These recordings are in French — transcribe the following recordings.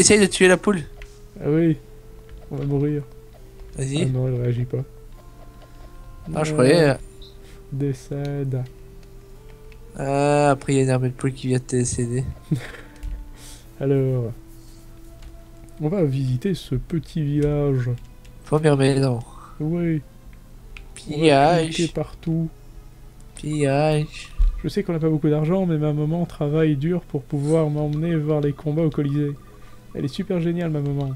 essaye de tuer la poule. Ah oui, on va mourir. Ah Vas-y. non, elle réagit pas. Ah, je croyais. euh, Décède. Ah, après, il y a une armée de poules qui vient de te décéder. Alors, on va visiter ce petit village. Première maison. Oui, Pillage. partout. Pillage. Je sais qu'on n'a pas beaucoup d'argent, mais ma maman travaille dur pour pouvoir m'emmener voir les combats au Colisée. Elle est super géniale, ma maman.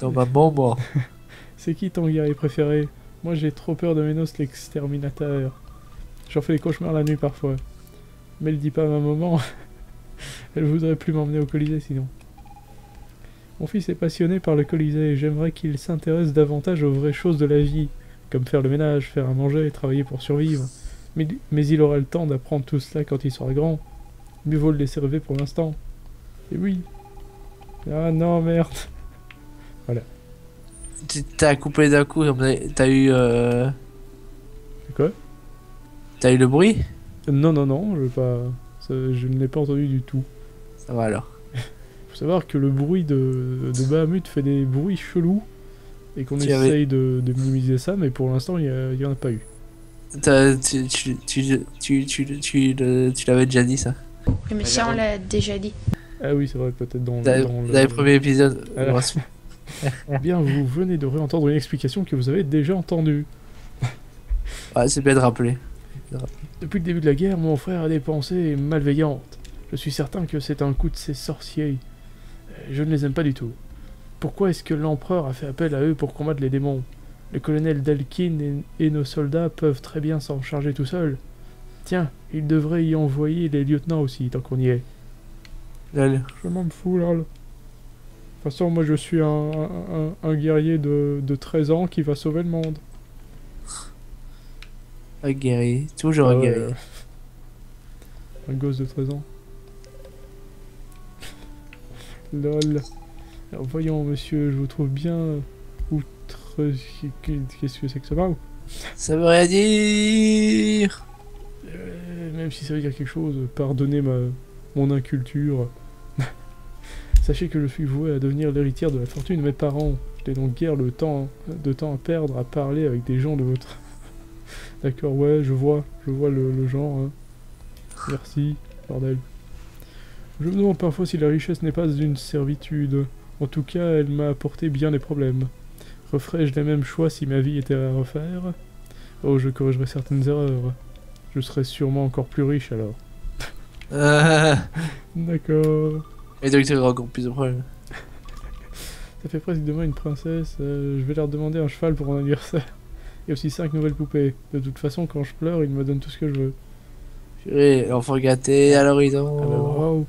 Dans ma maman. C'est qui ton guerrier préféré? Moi, j'ai trop peur de Ménos l'exterminateur. J'en fais des cauchemars la nuit parfois. Mais le dis pas à ma maman. Elle voudrait plus m'emmener au Colisée sinon. Mon fils est passionné par le Colisée et j'aimerais qu'il s'intéresse davantage aux vraies choses de la vie, comme faire le ménage, faire à manger et travailler pour survivre. Mais, mais il aura le temps d'apprendre tout cela quand il sera grand. Mieux vaut le laisser rêver pour l'instant. Et oui. Ah non, merde. Tu- T'as coupé d'un coup, t'as eu. Euh... Quoi? T'as eu le bruit? Non, non, non, je, pas... ça- je ne l'ai pas entendu du tout. Ça va alors. faut savoir que le bruit de, de Bahamut fait des bruits chelous et qu'on essaye de, de minimiser ça, mais pour l'instant, il n'y en a pas eu. T'as- Tu, tu, tu, tu, tu, tu, le- tu l'avais déjà dit ça? Oui, mais ça, on l'a déjà dit. Ah oui, c'est vrai, peut-être dans, Dans, dans le... dans premiers épisodes. Alors. Ouais, Bien, vous venez de réentendre une explication que vous avez déjà entendue. c'est bien de rappeler. Depuis le début de la guerre, mon frère a des pensées malveillantes. Je suis certain que c'est un coup de ces sorciers. Je ne les aime pas du tout. Pourquoi est-ce que l'empereur a fait appel à eux pour combattre les démons? Le colonel Dalkin et, et nos soldats peuvent très bien s'en charger tout seuls. Tiens, il devrait y envoyer les lieutenants aussi, tant qu'on y est. Lol. Je m'en fous, là. De toute façon, moi je suis un, un- un guerrier de, de 13 ans qui va sauver le monde. Un guerrier. Toujours un guerrier. Un gosse de 13 ans. Lol. Alors voyons, monsieur, je vous trouve bien outre... Qu'est-ce que c'est que ce mot Ça veut rien dire. Euh, Même si ça veut dire quelque chose, pardonnez ma... mon inculture. Sachez que je suis voué à devenir l'héritière de la fortune de mes parents. Je n'ai donc guère le temps de temps à perdre à parler avec des gens de votre... D'accord, ouais, je vois, je vois le, le genre. hein. Merci, bordel. Je me demande parfois si la richesse n'est pas une servitude. En tout cas, elle m'a apporté bien des problèmes. Referais-je les mêmes choix si ma vie était à refaire? Oh, je corrigerais certaines erreurs. Je serais sûrement encore plus riche alors. D'accord. Et donc tu encore plus de problèmes. Ça fait presque de moi une princesse. euh, je vais leur demander un cheval pour mon anniversaire. Et aussi cinq nouvelles poupées. De toute façon, quand je pleure, ils me donnent tout ce que je veux. Purée, l'enfant gâté à l'horizon. Ah bah bravo.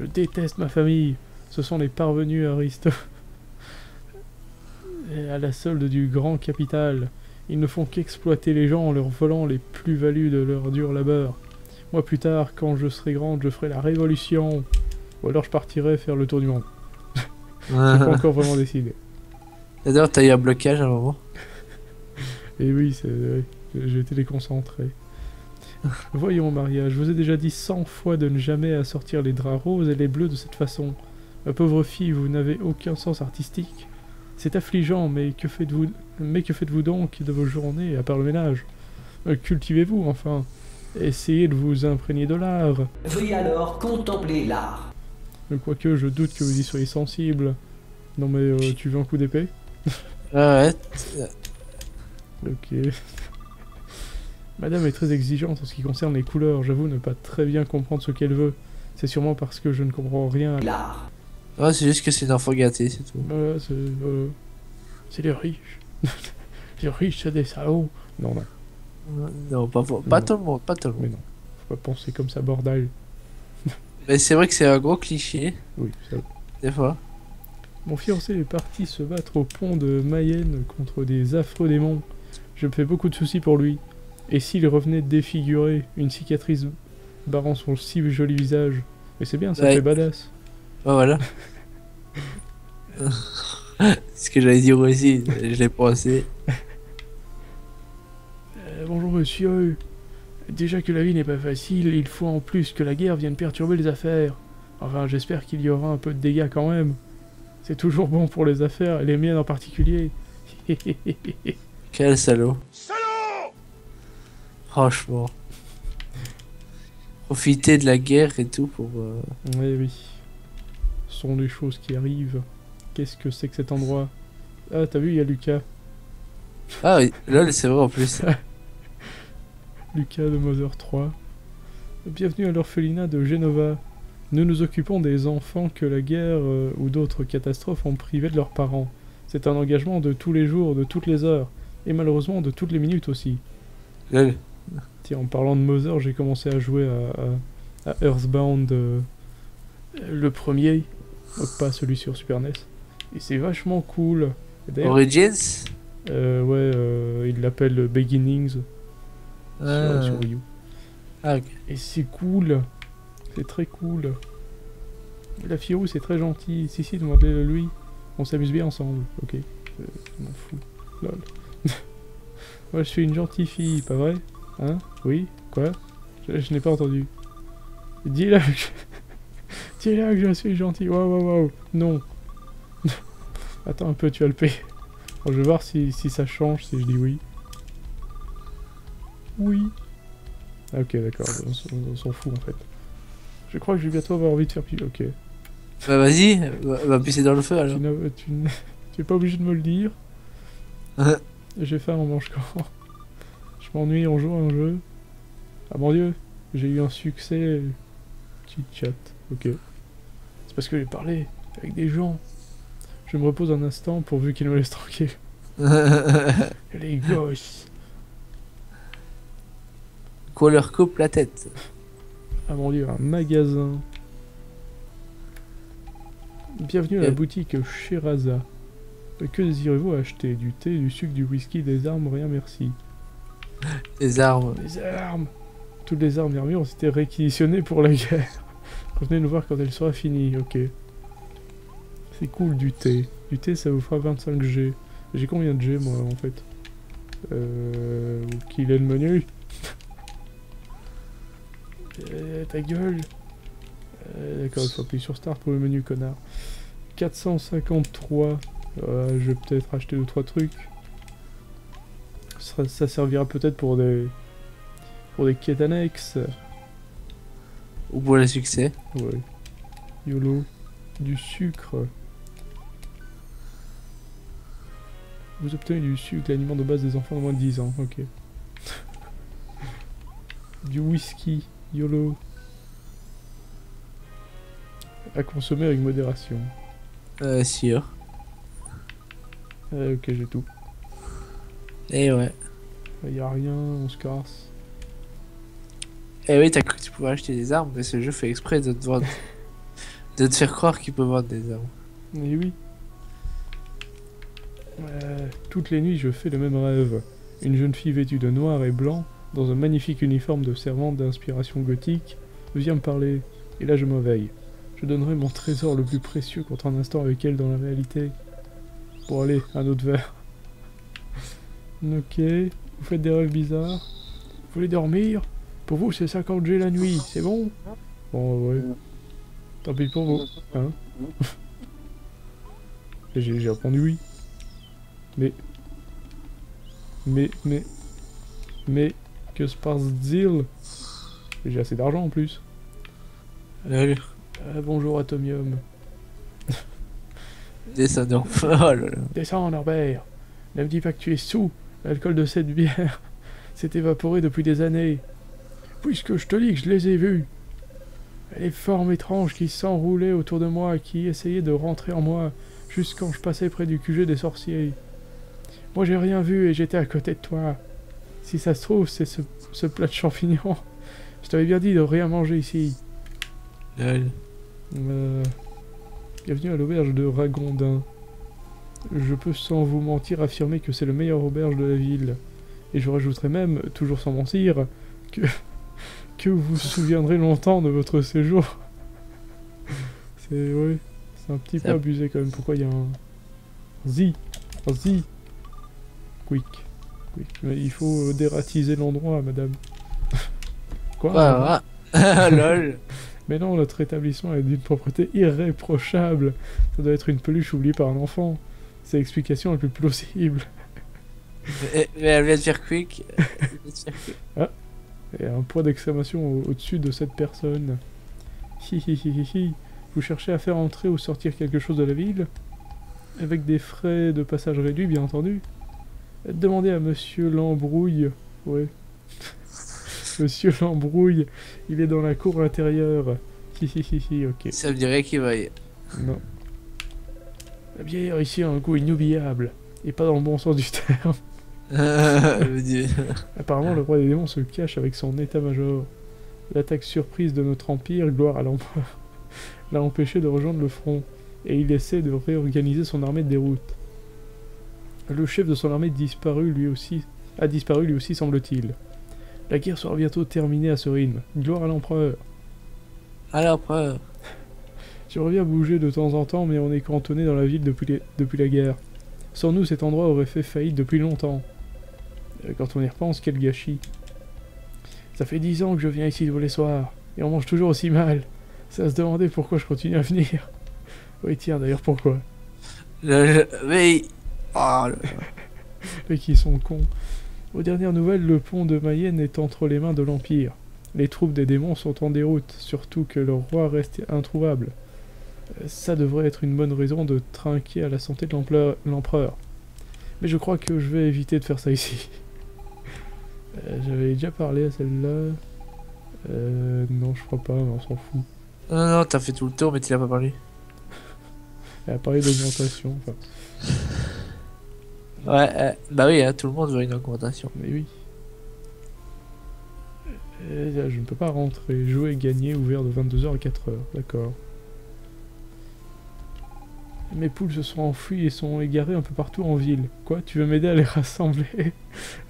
Je déteste ma famille. Ce sont les parvenus aristos. Et à la solde du grand capital. Ils ne font qu'exploiter les gens en leur volant les plus-values de leur dur labeur. Moi plus tard, quand je serai grande, je ferai la révolution. Ou alors je partirai faire le tour du monde. J'ai pas encore vraiment décidé. D'ailleurs, t'as eu un blocage à un moment. Et oui. J'ai été déconcentré. Voyons, Maria, je vous ai déjà dit cent fois de ne jamais assortir les draps roses et les bleus de cette façon. Ma pauvre fille, vous n'avez aucun sens artistique. C'est affligeant, mais que faites-vous mais que faites-vous donc de vos journées, à part le ménage? Euh, Cultivez-vous, enfin. Essayez de vous imprégner de l'art. Veuillez alors contempler l'art. Quoique, je doute que vous y soyez sensible. Non mais, euh, tu veux un coup d'épée? Ouais, Ok. Madame est très exigeante en ce qui concerne les couleurs. J'avoue ne pas très bien comprendre ce qu'elle veut. C'est sûrement parce que je ne comprends rien. L'art. ouais. ouais c'est juste que c'est une enfant gâté, c'est tout. Voilà, c'est... euh, C'est les riches. les riches, c'est des salauds. Non, non, Non, pas, pour- pas Non. tout le monde, pas tout le mais non. Faut pas penser comme ça, bordel. Mais c'est vrai que c'est un gros cliché, Oui, ça... des fois. Mon fiancé est parti se battre au pont de Mayenne contre des affreux démons. Je me fais beaucoup de soucis pour lui. Et s'il revenait défiguré, une cicatrice barrant son si joli visage Mais c'est bien, ça Ouais. fait badass. Ouais, voilà. ce que j'allais dire aussi, je l'ai pensé. Euh, bonjour monsieur. Déjà que la vie n'est pas facile, il faut en plus que la guerre vienne perturber les affaires. Enfin, j'espère qu'il y aura un peu de dégâts quand même. C'est toujours bon pour les affaires, et les miennes en particulier. Quel salaud. Salaud Franchement. Profiter de la guerre et tout pour. euh, oui, oui. Ce sont les choses qui arrivent. Qu'est-ce que c'est que cet endroit? Ah, t'as vu, il y a Lucas. Ah oui, lol, c'est vrai en plus. Lucas de Mother 3. Bienvenue à l'orphelinat de Genova. Nous nous occupons des enfants que la guerre euh, ou d'autres catastrophes ont privés de leurs parents. C'est un engagement de tous les jours, de toutes les heures, et malheureusement de toutes les minutes aussi. Lol. Tiens, en parlant de Mother, j'ai commencé à jouer à, à- à Earthbound, euh, le premier, donc pas celui sur Super NES. Et c'est vachement cool. Et D'ailleurs, Origins? euh, ouais, euh, il l'appelle Beginnings Ah. sur Wii U. Ah, ok. Et c'est cool. C'est très cool. La Firou, c'est très gentil. Si, si, demandez-le lui. On s'amuse bien ensemble. Ok. Euh, je m'en fous. Lol. Moi, je suis une gentille fille, pas vrai? Hein? Oui? Quoi? Je, je n'ai pas entendu. Dis-là que... Dis-là que je suis gentil. Waouh, waouh, waouh. Non. Attends un peu, tu as le P. Bon, je vais voir si, si ça change, si je dis oui. Oui. Ah, Ok, d'accord, on, on s'en fout en fait. Je crois que je vais bientôt avoir envie de faire pipi. Ok. Bah vas-y, va, va pisser dans le feu Tu alors. n'as tu n- tu es pas obligé de me le dire. Ouais. J'ai faim en mange quand Je m'ennuie en jouant à un jeu. Ah mon dieu, j'ai eu un succès. Petit chat. Ok. C'est parce que j'ai parlé avec des gens. Je me repose un instant pourvu qu'ils me laissent tranquille. Les gosses. Qu'on leur coupe la tête. Ah mon dieu, un magasin. Bienvenue à la boutique Sheraza. Que désirez-vous acheter? Du thé, du sucre, du whisky, des armes? Rien merci. Des armes. Des armes Toutes les armes et armures ont été réquisitionnées pour la guerre. Revenez nous voir quand elle sera finie, ok. C'est cool du thé. Du thé ça vous fera 25 G. J'ai combien de G moi en fait? Euh... Qu'il est le menu? Euh, Ta gueule Euh, D'accord, il faut appuyer sur Start pour le menu connard. 453. Euh, je vais peut-être acheter 2-3 trucs. Ça, ça servira peut-être pour des pour des quêtes annexes. Ou pour le succès. Ouais. YOLO. Du sucre. Vous obtenez du sucre, l'aliment de base des enfants de moins de 10 ans. Ok. du whisky. YOLO. À consommer avec modération. Euh, sûr. Euh, ok, j'ai tout. Et ouais. Y a rien, on se casse. Et oui, t'as cru que tu pouvais acheter des armes, mais ce jeu fait exprès de te vendre. de te faire croire qu'il peut vendre des armes. Eh oui. Euh, toutes les nuits, je fais le même rêve. Une jeune fille vêtue de noir et blanc, dans un magnifique uniforme de servante d'inspiration gothique, vient me parler. Et là, je m'éveille. Je donnerai mon trésor le plus précieux contre un instant avec elle dans la réalité. Bon, allez, un autre verre. Ok, vous faites des rêves bizarres. Vous voulez dormir? Pour vous, c'est 50 G la nuit, c'est bon? Bon, ouais. Tant pis pour vous, hein j'ai répondu oui. Mais. Mais, mais. Mais. Que se passe-t-il J'ai assez d'argent en plus. Euh, bonjour Atomium. Descendant. oh là là. Descends Norbert. Ne me dis pas que tu es sous. L'alcool de cette bière s'est évaporé depuis des années. Puisque je te dis que je les ai vus. Les formes étranges qui s'enroulaient autour de moi, qui essayaient de rentrer en moi, juste quand je passais près du QG des sorciers. Moi j'ai rien vu et j'étais à côté de toi. Si ça se trouve, c'est ce, ce plat de champignons. Je t'avais bien dit de rien manger ici. Lol. Euh, Bienvenue à l'auberge de Ragondin. Je peux sans vous mentir affirmer que c'est le meilleur auberge de la ville. Et je rajouterai même, toujours sans mentir, que, que vous vous souviendrez longtemps de votre séjour. C'est c'est un petit peu abusé quand même. Pourquoi il y a un Z? Un Z? Quick. Mais il faut euh, dératiser l'endroit, madame. Quoi? Ah, ah. Lol. Mais non, notre établissement est d'une propreté irréprochable. Ça doit être une peluche oubliée par un enfant. C'est l'explication la plus plausible. Mais, mais elle vient de faire quick. Quick. Et un point d'exclamation au- au-dessus de cette personne. Hi hi hi hi hi. Vous cherchez à faire entrer ou sortir quelque chose de la ville? Avec des frais de passage réduits, bien entendu. Demandez à Monsieur Lambrouille. Ouais. Monsieur Lambrouille, il est dans la cour intérieure. Ok. Ça me dirait qu'il va y... Non. La bière ici a un goût inoubliable. Et pas dans le bon sens du terme. Apparemment, le roi des démons se cache avec son état-major. L'attaque surprise de notre empire, gloire à l'empereur, l'a empêché de rejoindre le front, et il essaie de réorganiser son armée de déroute. Le chef de son armée disparu lui aussi, a disparu lui aussi, semble-t-il. La guerre sera bientôt terminée à ce rythme. Gloire à l'empereur. Alors, après, J'aimerais bien bouger de temps en temps, mais on est cantonné dans la ville depuis, les- depuis la guerre. Sans nous, cet endroit aurait fait faillite depuis longtemps. Euh, Quand on y repense, quel gâchis. Ça fait dix ans que je viens ici tous les soirs, et on mange toujours aussi mal. À se demander pourquoi je continue à venir. Oui, tiens, d'ailleurs, pourquoi? Le- le- mais... Le- Et qui sont cons. Aux dernières nouvelles, le pont de Mayenne est entre les mains de l'Empire. Les troupes des démons sont en déroute, surtout que leur roi reste introuvable. Ça devrait être une bonne raison de trinquer à la santé de l'empereur. Mais je crois que je vais éviter de faire ça ici. Euh, J'avais déjà parlé à celle-là. Euh, non, je crois pas, mais on s'en fout. Non, non, t'as fait tout le tour, mais tu l'as pas parlé. Elle a parlé d'augmentation, enfin, Ouais, euh, bah oui, hein, tout le monde veut une augmentation. mais oui. Euh, je ne peux pas rentrer. Jouer, gagner, ouvert de 22h à 4h. D'accord. Mes poules se sont enfuies et sont égarées un peu partout en ville. Quoi Tu veux m'aider à les rassembler?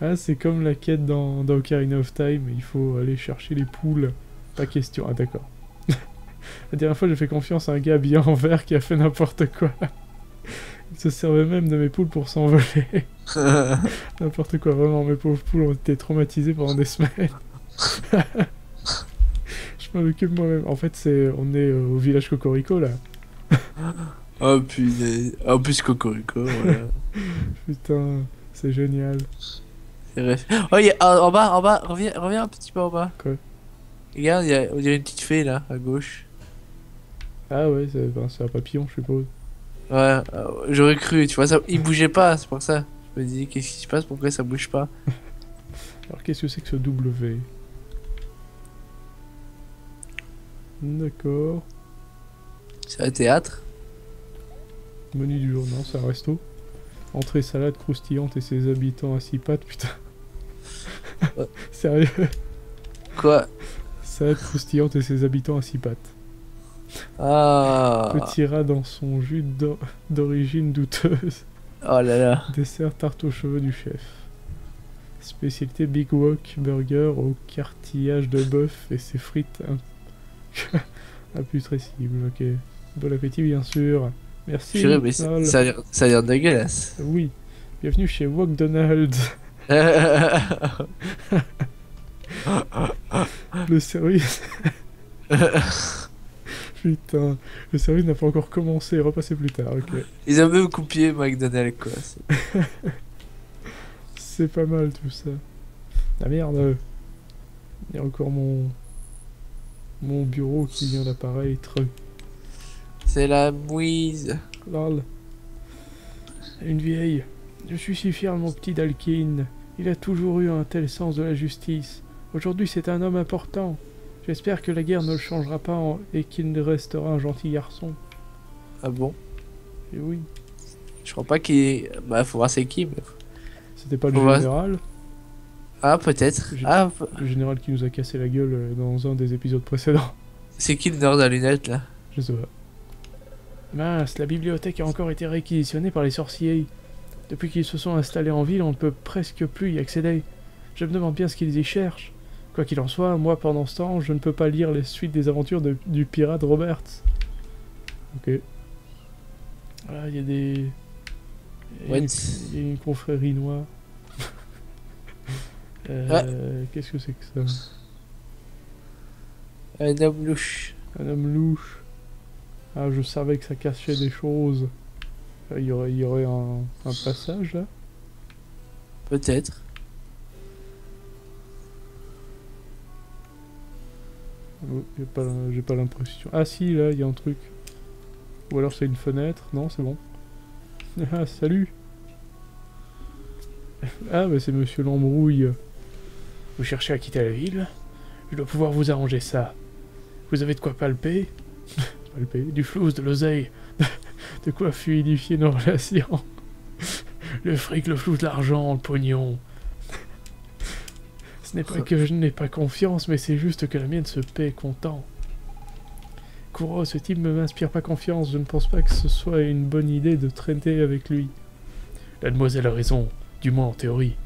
Ah, c'est comme la quête dans, dans Ocarina of Time. Il faut aller chercher les poules. Pas question. Ah, d'accord. la dernière fois, j'ai fait confiance à un gars bien en vert qui a fait n'importe quoi. Il se servait même de mes poules pour s'envoler. N'importe quoi, vraiment, mes pauvres poules ont été traumatisées pendant des semaines. Je m'en occupe moi-même. En fait, c'est, on est euh, au village Cocorico là. oh punaise. En plus, Cocorico, voilà. Putain, c'est génial. Oh, il y a, en en bas, en bas, reviens, reviens un petit peu en bas. Quoi? Regarde, il y a, on dirait une petite fée là, à gauche. Ah ouais, c'est, ben, c'est un papillon, je suppose. Ouais, euh, j'aurais cru, tu vois, ça, il bougeait pas, c'est pour ça. Je me dis, qu'est-ce qui se passe, pourquoi ça bouge pas? Alors, qu'est-ce que c'est que ce W? D'accord. C'est un théâtre? Menu du jour, non, c'est un resto. Entrée salade croustillante et ses habitants à six pattes, putain. Ouais. Sérieux? Quoi? Salade croustillante et ses habitants à six pattes. Ah Petit rat dans son jus d'o- d'origine douteuse. Oh là là Dessert tarte aux cheveux du chef. Spécialité Big Wok Burger au cartillage de bœuf et ses frites im- imputrescibles. Ok. Bon appétit, bien sûr. Merci. Mais ça, a l'air- dégueulasse. Oui. Bienvenue chez McDonald's. Le service. Putain. Le service n'a pas encore commencé. Repassez plus tard. Ok. Ils ont même copié McDonald's quoi. C'est- C'est pas mal tout ça. La merde. Il y a encore mon. Mon bureau qui vient d'apparaître. C'est la mouise. Lol. Une vieille. Je suis si fier de mon petit Dalkin. Il a toujours eu un tel sens de la justice. Aujourd'hui, c'est un homme important. J'espère que la guerre ne le changera pas en- et qu'il restera un gentil garçon. Ah bon? Et oui. Je crois pas qu'il. Bah, faut voir c'est qui. mais- C'était pas le général? Ah, peut-être. Ah, Le général qui nous a cassé la gueule euh, dans un des épisodes précédents. c'est qui le nord à lunettes là? Je sais pas. Mince, la bibliothèque a encore été réquisitionnée par les sorciers. Depuis qu'ils se sont installés en ville, on ne peut presque plus y accéder. Je me demande bien ce qu'ils y cherchent. Quoi qu'il en soit, moi pendant ce temps, je ne peux pas lire les suites des aventures de- du pirate Roberts. Ok. Voilà, il y a des. What une, il y a une confrérie noire. Euh, Qu'est-ce que c'est que ça? Un homme louche. Un homme louche. Ah, je savais que ça cachait des choses. Euh, Il y aurait, il y aurait un, un passage là? Peut-être. La- J'ai pas l'impression. Ah si, là, il y a un truc. Ou alors c'est une fenêtre. Non, c'est bon. Ah, salut Ah, bah c'est Monsieur Lambrouille. Vous cherchez à quitter la ville? Je dois pouvoir vous arranger ça. Vous avez de quoi palper? Palper Du flouze, de l'oseille. de quoi fluidifier nos relations. Le fric, le flou, de l'argent, le pognon. Ce n'est pas que je n'ai pas confiance, mais c'est juste que la mienne se paie content. Kuro, ce type ne m'inspire pas confiance, je ne pense pas que ce soit une bonne idée de traiter avec lui. La demoiselle a raison, du moins en théorie.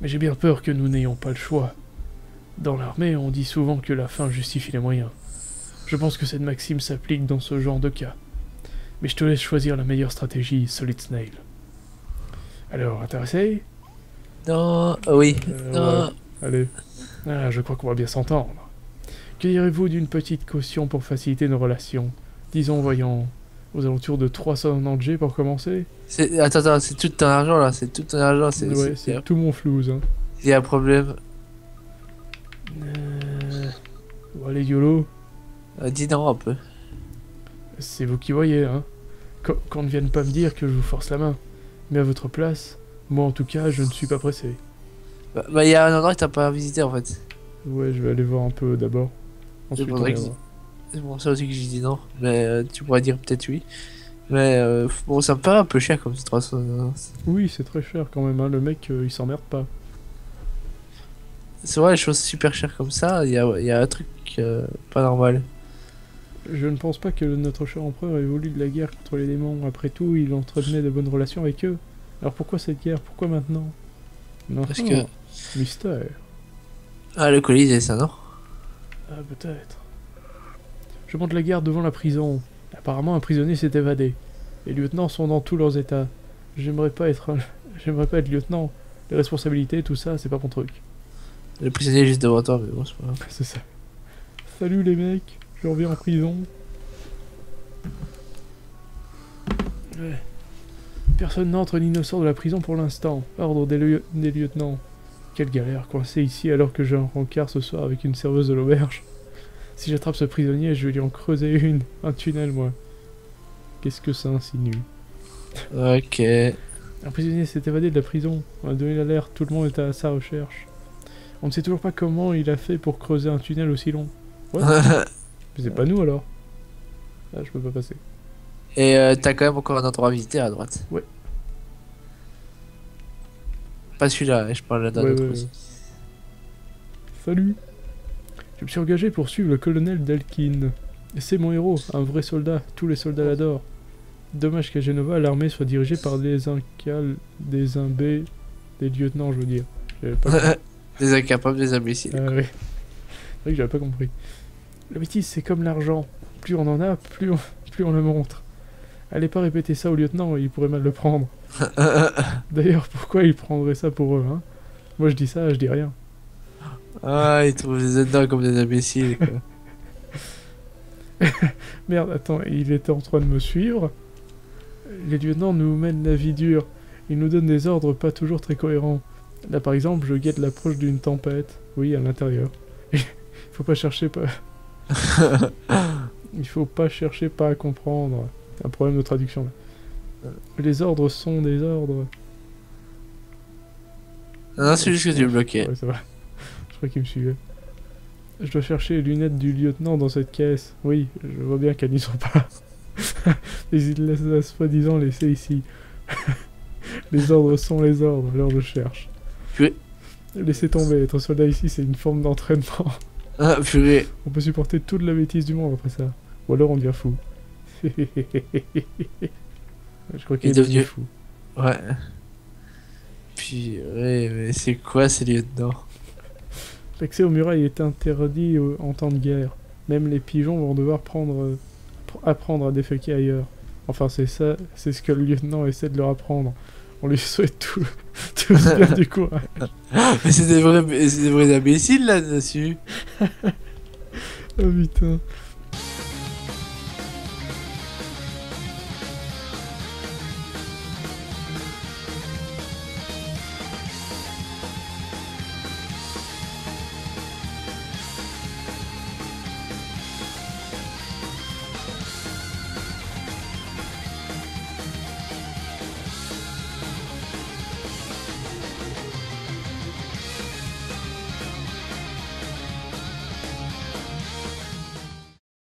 Mais j'ai bien peur que nous n'ayons pas le choix. Dans l'armée, on dit souvent que la fin justifie les moyens. Je pense que cette maxime s'applique dans ce genre de cas. Mais je te laisse choisir la meilleure stratégie, Solid Snail. Alors, intéressé? Non, oui. Euh, Non. Allez. Ah, je crois qu'on va bien s'entendre. Que direz-vous d'une petite caution pour faciliter nos relations? Disons, voyons, aux alentours de 390 G pour commencer C'est- Attends, attends, c'est tout ton argent là, c'est tout ton argent. C'est, Ouais, c'est- c'est tout mon flouze. Hein. Il y a un problème. Euh... Bon, allez, YOLO, Euh, dis non un peu. c'est vous qui voyez, hein. Qu- Qu'on ne vienne pas me dire que je vous force la main. Mais à votre place, moi en tout cas, je ne suis pas pressé. Bah, bah, il y a un endroit que t'as pas visité en fait. Ouais, je vais aller voir un peu d'abord. C'est pour ça aussi que j'ai dit non. Mais euh, tu pourrais dire peut-être oui. Mais euh, bon, ça me paraît un peu cher comme c'est 300. Oui, c'est très cher quand même, hein. le mec, euh, il s'emmerde pas. C'est vrai, les choses super chères comme ça, il y a, y a un truc euh, pas normal. Je ne pense pas que notre cher empereur ait voulu de la guerre contre les démons. Après tout, il entretenait de bonnes relations avec eux. Alors pourquoi cette guerre? Pourquoi maintenant? Non, Parce que. Mystère. Ah, le colis, c'est ça, non Ah, peut-être. Je monte la guerre devant la prison. Apparemment, un prisonnier s'est évadé. Les lieutenants sont dans tous leurs états. J'aimerais pas être... un- J'aimerais pas être lieutenant. Les responsabilités, tout ça, c'est pas mon truc. Le prisonnier est juste devant toi, mais bon, c'est pas grave. C'est ça. Salut les mecs, je reviens en prison. Ouais. Personne n'entre ni ne sort de la prison pour l'instant. Ordre des, lieu- des lieutenants. Quelle galère, coincé ici alors que j'ai un rencard ce soir avec une serveuse de l'auberge. Si j'attrape ce prisonnier, je vais lui en creuser une. Un tunnel, moi. Qu'est-ce que ça insinue? Ok. Un prisonnier s'est évadé de la prison. On a donné l'alerte, tout le monde est à sa recherche. On ne sait toujours pas comment il a fait pour creuser un tunnel aussi long. Ouais. Mais c'est pas nous alors. Ah, je peux pas passer. Et euh, t'as quand même encore un endroit à visiter à droite. Ouais. Pas celui-là, je parle d'un Ouais, autre ouais, aussi. ouais. Salut Je me suis engagé pour suivre le colonel Dalkin. Et c'est mon héros, un vrai soldat, tous les soldats l'adorent. Dommage qu'à Genova, l'armée soit dirigée par des incals, des imbés, des lieutenants, je veux dire. Pas des incapables, des imbéciles. Ah ouais. C'est vrai que j'avais pas compris. La bêtise, c'est comme l'argent. Plus on en a, plus on, plus on le montre. Allez pas répéter ça au lieutenant, il pourrait mal le prendre. D'ailleurs, pourquoi il prendrait ça pour eux, hein? Moi je dis ça, je dis rien. ah, ils trouvent les dedans comme des imbéciles. quoi. Merde, attends, il était en train de me suivre. Les lieutenants nous mènent la vie dure. Ils nous donnent des ordres pas toujours très cohérents. Là, par exemple, je guette l'approche d'une tempête. Oui, à l'intérieur. Il faut pas chercher pas. Il faut pas chercher pas à comprendre. Un problème de traduction là. Les ordres sont des ordres. non, c'est juste que tu es bloqué. Ouais, ça va. Je crois qu'il me suivait. Je dois chercher les lunettes du lieutenant dans cette caisse. Oui, je vois bien qu'elles n'y sont pas. Mais il les a soi-disant laissées ici. les ordres sont les ordres, alors je cherche. Purée. Laissez tomber, être soldat ici c'est une forme d'entraînement. Ah, purée. On peut supporter toute la bêtise du monde après ça. Ou alors on devient fou. je crois qu'il est Il est devenu fou. Ouais. Purée, mais c'est quoi ces lieutenants L'accès aux murailles est interdit au- en temps de guerre. Même les pigeons vont devoir prendre, euh, pr- apprendre à déféquer ailleurs. Enfin, c'est ça, c'est ce que le lieutenant essaie de leur apprendre. On lui souhaite tout, tout bien du courage. Mais c'est des vrais, c'est des vrais imbéciles là-dessus. Oh putain.